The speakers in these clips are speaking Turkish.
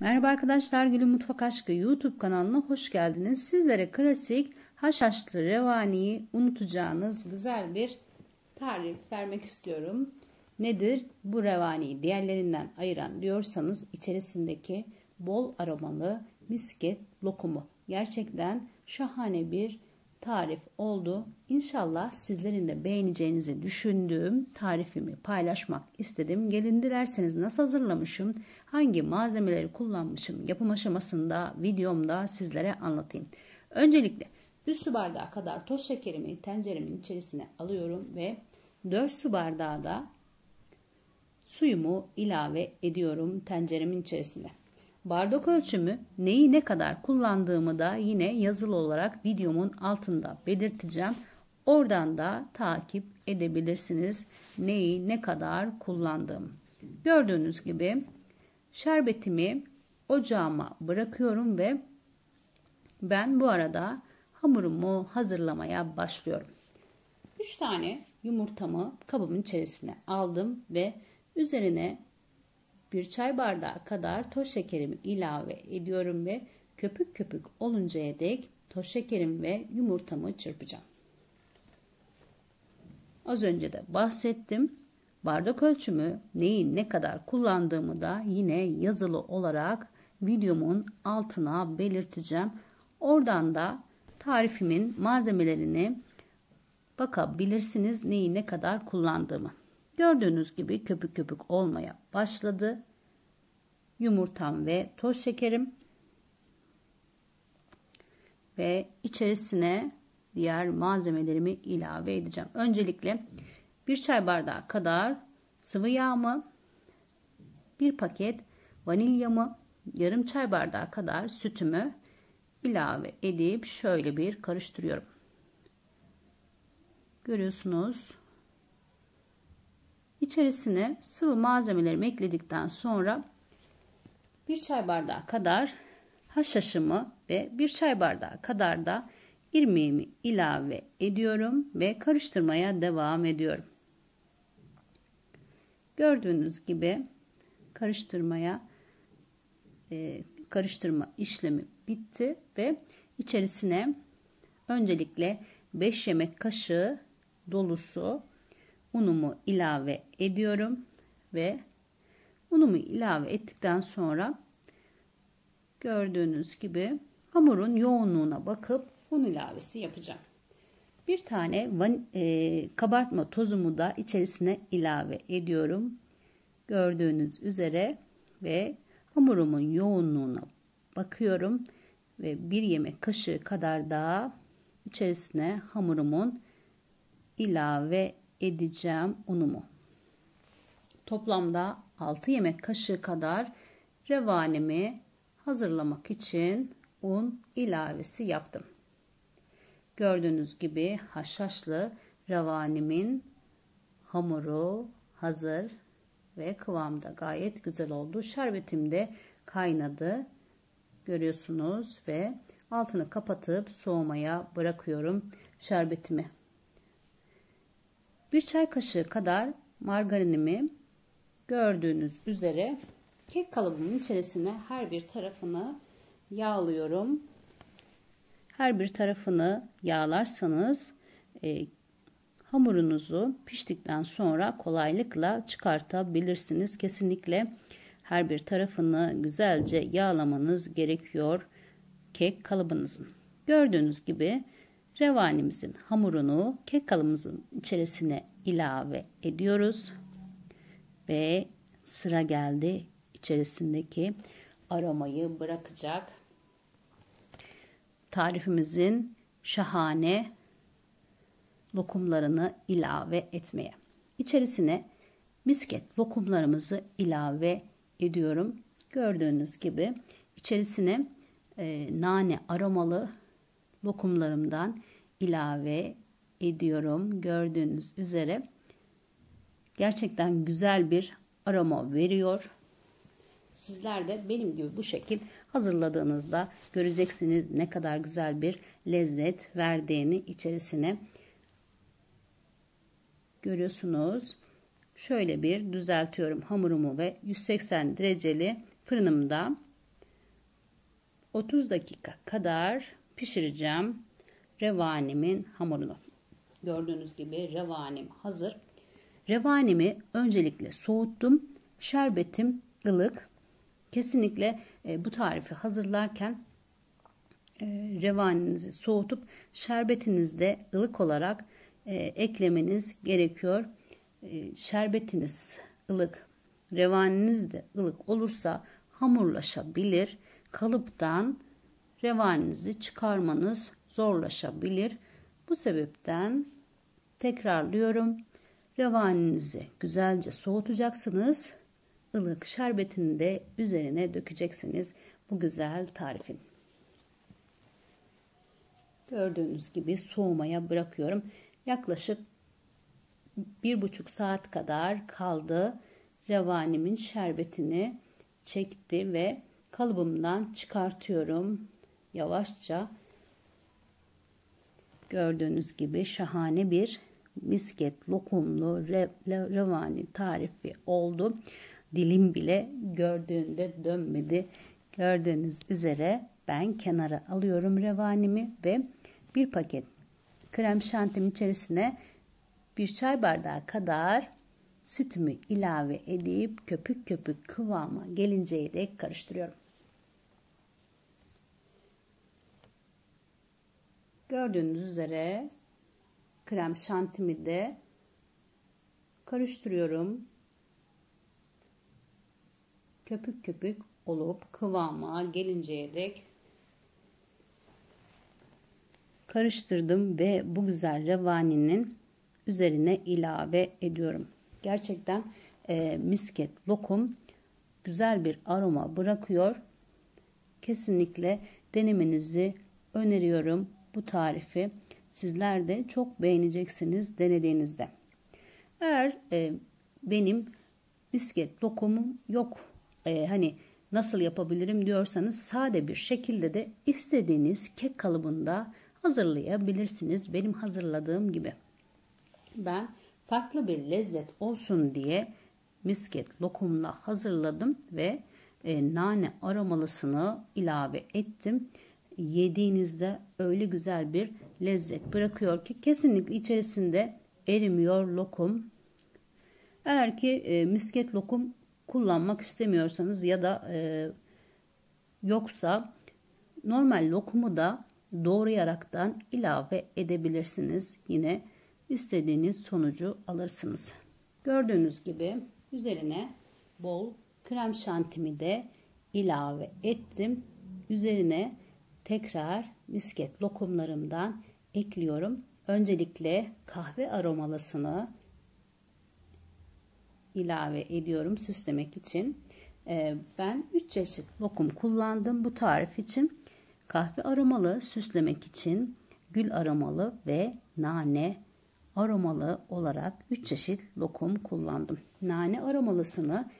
Merhaba arkadaşlar Gül'ün Mutfak Aşkı YouTube kanalına hoş geldiniz. Sizlere klasik haşhaşlı revaniyi unutacağınız güzel bir tarif vermek istiyorum. Nedir bu revaniyi diğerlerinden ayıran diyorsanız içerisindeki bol aromalı misket lokumu. Gerçekten şahane bir tarif oldu. İnşallah sizlerin de beğeneceğinizi düşündüğüm tarifimi paylaşmak istedim. Gelin dilerseniz nasıl hazırlamışım, hangi malzemeleri kullanmışım yapım aşamasında videomda sizlere anlatayım. Öncelikle 1 su bardağı kadar toz şekerimi tenceremin içerisine alıyorum ve 4 su bardağı da suyumu ilave ediyorum tenceremin içerisine. Bardak ölçümü neyi ne kadar kullandığımı da yine yazılı olarak videomun altında belirteceğim. Oradan da takip edebilirsiniz neyi ne kadar kullandığım. Gördüğünüz gibi şerbetimi ocağıma bırakıyorum ve ben bu arada hamurumu hazırlamaya başlıyorum. 3 tane yumurtamı kabımın içerisine aldım ve üzerine bir çay bardağı kadar toz şekerimi ilave ediyorum ve köpük köpük oluncaya dek toz şekerim ve yumurtamı çırpacağım. Az önce de bahsettim. Bardak ölçümü neyi ne kadar kullandığımı da yine yazılı olarak videomun altına belirteceğim. Oradan da tarifimin malzemelerini bakabilirsiniz neyi ne kadar kullandığımı. Gördüğünüz gibi köpük köpük olmaya başladı. Yumurtam ve toz şekerim ve içerisine diğer malzemelerimi ilave edeceğim. Öncelikle bir çay bardağı kadar sıvı yağımı, bir paket vanilyamı, yarım çay bardağı kadar sütümü ilave edip şöyle bir karıştırıyorum. Görüyorsunuz İçerisine sıvı malzemelerimi ekledikten sonra bir çay bardağı kadar haşhaşımı ve bir çay bardağı kadar da irmiğimi ilave ediyorum ve karıştırmaya devam ediyorum. Gördüğünüz gibi karıştırmaya e, karıştırma işlemi bitti ve içerisine öncelikle 5 yemek kaşığı dolusu unumu ilave ediyorum ve unumu ilave ettikten sonra gördüğünüz gibi hamurun yoğunluğuna bakıp un ilavesi yapacağım. Bir tane van, e, kabartma tozumu da içerisine ilave ediyorum. Gördüğünüz üzere ve hamurumun yoğunluğuna bakıyorum ve bir yemek kaşığı kadar daha içerisine hamurumun ilave edeceğim unumu. Toplamda 6 yemek kaşığı kadar revanemi hazırlamak için un ilavesi yaptım. Gördüğünüz gibi haşhaşlı revanimin hamuru hazır ve kıvamda gayet güzel oldu. Şerbetim de kaynadı. Görüyorsunuz ve altını kapatıp soğumaya bırakıyorum şerbetimi. Bir çay kaşığı kadar margarinimi gördüğünüz üzere kek kalıbımın içerisine her bir tarafını yağlıyorum. Her bir tarafını yağlarsanız e, hamurunuzu piştikten sonra kolaylıkla çıkartabilirsiniz. Kesinlikle her bir tarafını güzelce yağlamanız gerekiyor kek kalıbınızın. Gördüğünüz gibi revanimizin hamurunu kek kalıbımızın içerisine ilave ediyoruz. Ve sıra geldi içerisindeki aromayı bırakacak tarifimizin şahane lokumlarını ilave etmeye. İçerisine misket lokumlarımızı ilave ediyorum. Gördüğünüz gibi içerisine e, nane aromalı lokumlarımdan ilave ediyorum. Gördüğünüz üzere gerçekten güzel bir aroma veriyor. Sizler de benim gibi bu şekil hazırladığınızda göreceksiniz ne kadar güzel bir lezzet verdiğini içerisine görüyorsunuz. Şöyle bir düzeltiyorum hamurumu ve 180 dereceli fırınımda 30 dakika kadar pişireceğim revanimin hamurunu. Gördüğünüz gibi revanim hazır. Revanimi öncelikle soğuttum. Şerbetim ılık. Kesinlikle e, bu tarifi hazırlarken e, revaninizi soğutup şerbetinizi de ılık olarak e, eklemeniz gerekiyor. E, şerbetiniz ılık, revaniniz de ılık olursa hamurlaşabilir. Kalıptan revaninizi çıkarmanız zorlaşabilir. Bu sebepten tekrarlıyorum. Revaninizi güzelce soğutacaksınız. Ilık şerbetini de üzerine dökeceksiniz bu güzel tarifin. Gördüğünüz gibi soğumaya bırakıyorum. Yaklaşık bir buçuk saat kadar kaldı. Revanimin şerbetini çekti ve kalıbımdan çıkartıyorum. Yavaşça gördüğünüz gibi şahane bir misket lokumlu revani tarifi oldu. Dilim bile gördüğünde dönmedi. Gördüğünüz üzere ben kenara alıyorum revanimi ve bir paket krem şantim içerisine bir çay bardağı kadar sütümü ilave edip köpük köpük kıvama gelinceye dek karıştırıyorum. Gördüğünüz üzere krem şantimi de karıştırıyorum. Köpük köpük olup kıvama gelinceye dek karıştırdım ve bu güzel revaninin üzerine ilave ediyorum. Gerçekten e, misket lokum güzel bir aroma bırakıyor. Kesinlikle denemenizi öneriyorum bu tarifi. Sizler de çok beğeneceksiniz denediğinizde. Eğer e, benim misket lokumum yok e, hani nasıl yapabilirim diyorsanız sade bir şekilde de istediğiniz kek kalıbında hazırlayabilirsiniz. Benim hazırladığım gibi. Ben farklı bir lezzet olsun diye misket lokumla hazırladım ve e, nane aromalısını ilave ettim. Yediğinizde öyle güzel bir lezzet bırakıyor ki kesinlikle içerisinde erimiyor lokum. Eğer ki e, misket lokum kullanmak istemiyorsanız ya da e, yoksa normal lokumu da doğrayaraktan ilave edebilirsiniz. Yine istediğiniz sonucu alırsınız. Gördüğünüz gibi üzerine bol krem şantimi de ilave ettim. Üzerine tekrar misket lokumlarımdan ekliyorum. Öncelikle kahve aromalısını ilave ediyorum süslemek için. Ee, ben 3 çeşit lokum kullandım bu tarif için. Kahve aromalı süslemek için gül aromalı ve nane aromalı olarak 3 çeşit lokum kullandım. Nane aromalısını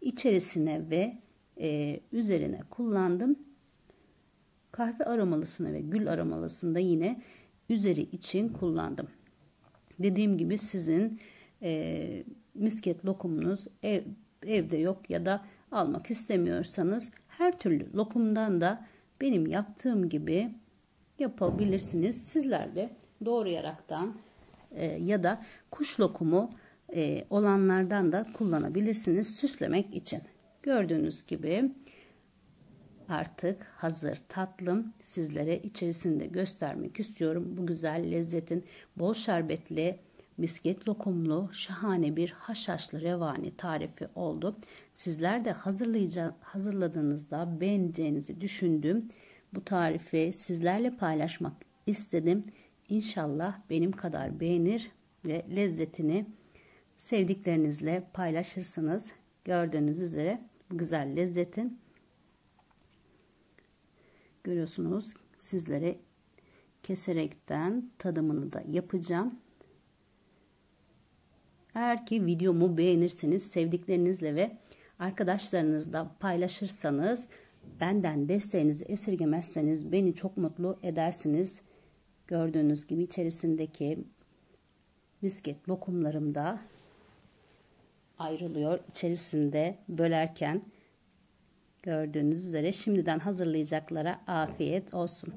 içerisine ve e, üzerine kullandım. Kahve aromalısını ve gül aromalısını da yine üzeri için kullandım. Dediğim gibi sizin e, misket lokumunuz ev, evde yok ya da almak istemiyorsanız her türlü lokumdan da benim yaptığım gibi yapabilirsiniz. Sizler de doğrayaraktan e, ya da kuş lokumu e, olanlardan da kullanabilirsiniz süslemek için. Gördüğünüz gibi artık hazır tatlım sizlere içerisinde göstermek istiyorum. Bu güzel lezzetin bol şerbetli misket lokumlu şahane bir haşhaşlı revani tarifi oldu. Sizler de hazırladığınızda beğeneceğinizi düşündüm. Bu tarifi sizlerle paylaşmak istedim. İnşallah benim kadar beğenir ve lezzetini sevdiklerinizle paylaşırsınız. Gördüğünüz üzere bu güzel lezzetin görüyorsunuz sizlere keserekten tadımını da yapacağım. Eğer ki videomu beğenirseniz sevdiklerinizle ve arkadaşlarınızla paylaşırsanız benden desteğinizi esirgemezseniz beni çok mutlu edersiniz. Gördüğünüz gibi içerisindeki misket lokumlarım da ayrılıyor. İçerisinde bölerken Gördüğünüz üzere şimdiden hazırlayacaklara afiyet olsun.